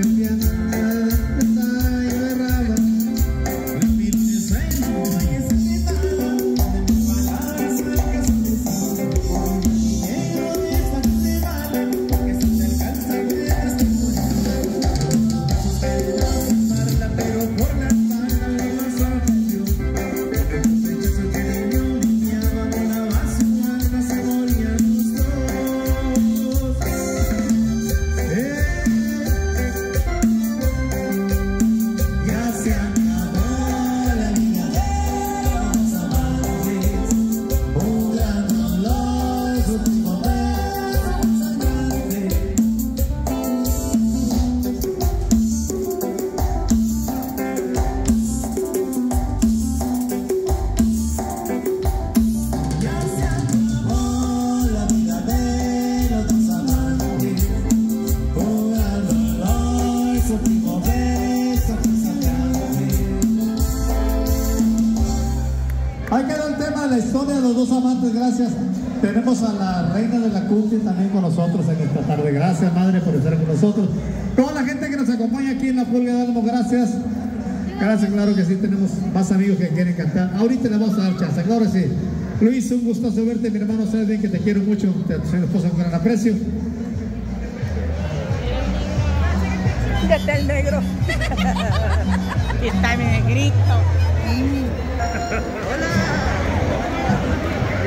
te. Dos amantes, gracias. Tenemos a la reina de la cumbia también con nosotros en esta tarde. Gracias, madre, por estar con nosotros. Toda la gente que nos acompaña aquí en la Pulga de Álamo, gracias. Gracias, claro que sí, tenemos más amigos que quieren cantar. Ahorita le vamos a dar chance, claro que sí. Luis, un gustazo verte, mi hermano, sabes bien que te quiero mucho, te soy esposa con gran aprecio. está el negro. está mi negrito.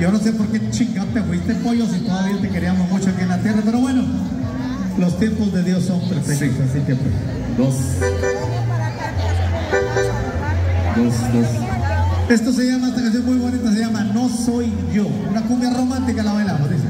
Yo no sé por qué chingate te fuiste pollo si todavía te queríamos mucho aquí en la tierra, pero bueno, los tiempos de Dios son perfectos, así que pues. Dos. Dos, dos. Esto se llama, esta canción muy bonita, se llama No Soy Yo. Una cumbia romántica la bailamos, dice.